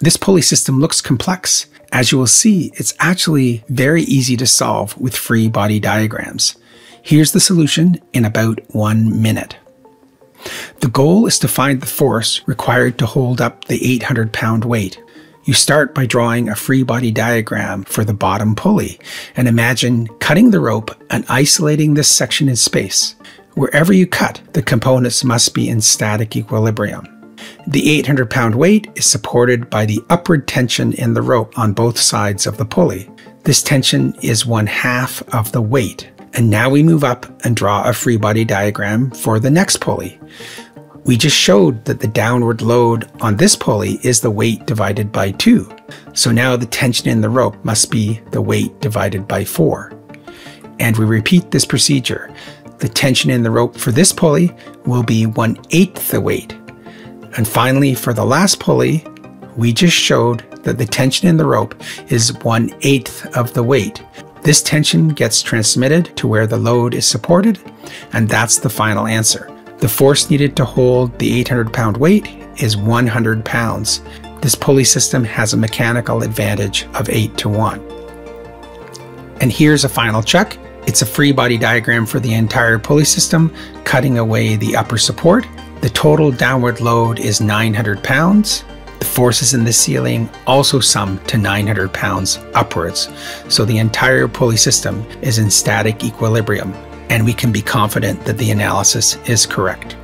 This pulley system looks complex. As you will see, it's actually very easy to solve with free body diagrams. Here's the solution in about one minute. The goal is to find the force required to hold up the 800 pound weight. You start by drawing a free body diagram for the bottom pulley and imagine cutting the rope and isolating this section in space. Wherever you cut, the components must be in static equilibrium. The 800 pound weight is supported by the upward tension in the rope on both sides of the pulley. This tension is one half of the weight. And now we move up and draw a free body diagram for the next pulley. We just showed that the downward load on this pulley is the weight divided by 2. So now the tension in the rope must be the weight divided by 4. And we repeat this procedure. The tension in the rope for this pulley will be 1 eighth the weight. And finally, for the last pulley, we just showed that the tension in the rope is 1 eighth of the weight. This tension gets transmitted to where the load is supported, and that's the final answer. The force needed to hold the 800 pound weight is 100 pounds. This pulley system has a mechanical advantage of 8 to 1. And here's a final check. It's a free body diagram for the entire pulley system, cutting away the upper support. The total downward load is 900 pounds. The forces in the ceiling also sum to 900 pounds upwards, so the entire pulley system is in static equilibrium and we can be confident that the analysis is correct.